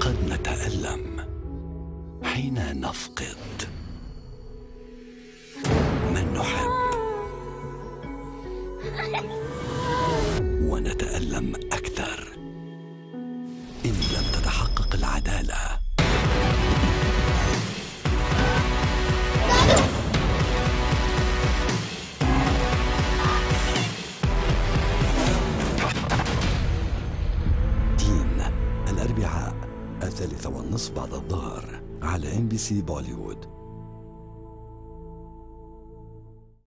قد نتألم حين نفقد من نحب. ونتألم أكثر إن لم تتحقق. الأربعاء الثالثة والنصف بعد الظهر على MBC Bollywood